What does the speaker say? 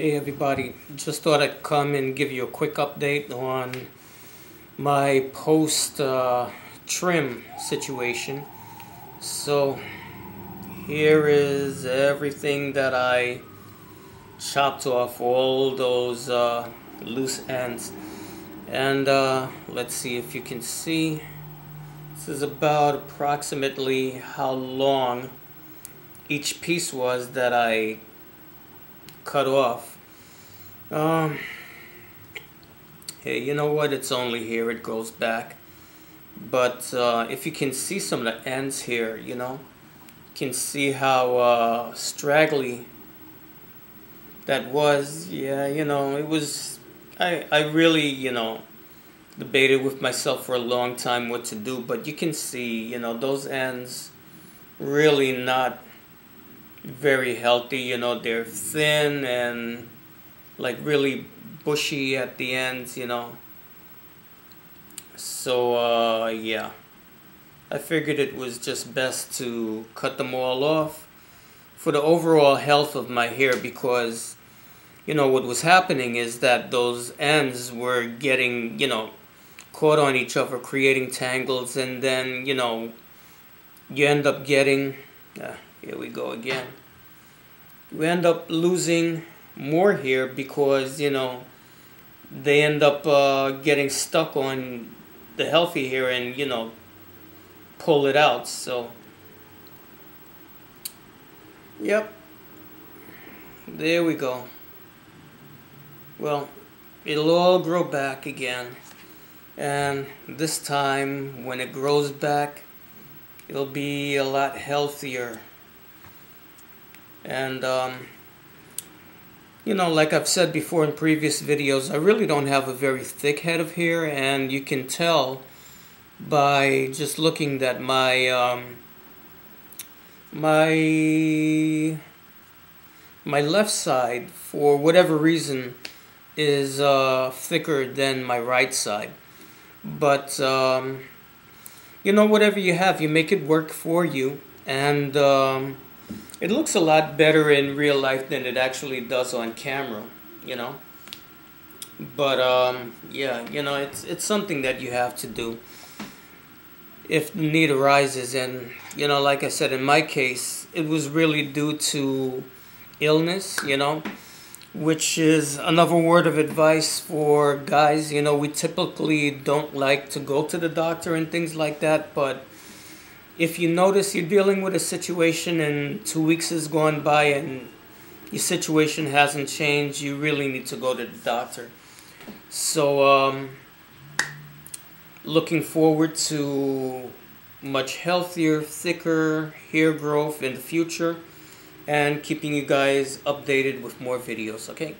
Hey everybody, just thought I'd come and give you a quick update on my post uh, trim situation. So here is everything that I chopped off, all those uh, loose ends. And uh, let's see if you can see. This is about approximately how long each piece was that I cut off. Um, hey, you know what? It's only here. It goes back. But uh, if you can see some of the ends here, you know, you can see how uh, straggly that was. Yeah, you know, it was. I I really, you know, debated with myself for a long time what to do. But you can see, you know, those ends really not very healthy. You know, they're thin and like really bushy at the ends, you know. So, uh, yeah. I figured it was just best to cut them all off for the overall health of my hair because, you know, what was happening is that those ends were getting, you know, caught on each other, creating tangles, and then, you know, you end up getting, uh, here we go again. We end up losing more here because you know they end up uh, getting stuck on the healthy here and you know pull it out so. Yep. There we go. Well it'll all grow back again. And this time when it grows back it'll be a lot healthier and, um, you know, like I've said before in previous videos, I really don't have a very thick head of hair. And you can tell by just looking that my, um, my, my left side, for whatever reason, is uh, thicker than my right side. But, um, you know, whatever you have, you make it work for you. And, um, it looks a lot better in real life than it actually does on camera, you know. But um, yeah, you know, it's it's something that you have to do if the need arises. And you know, like I said, in my case, it was really due to illness, you know, which is another word of advice for guys. You know, we typically don't like to go to the doctor and things like that, but if you notice you're dealing with a situation and two weeks has gone by and your situation hasn't changed, you really need to go to the doctor. So, um, looking forward to much healthier, thicker hair growth in the future and keeping you guys updated with more videos, okay?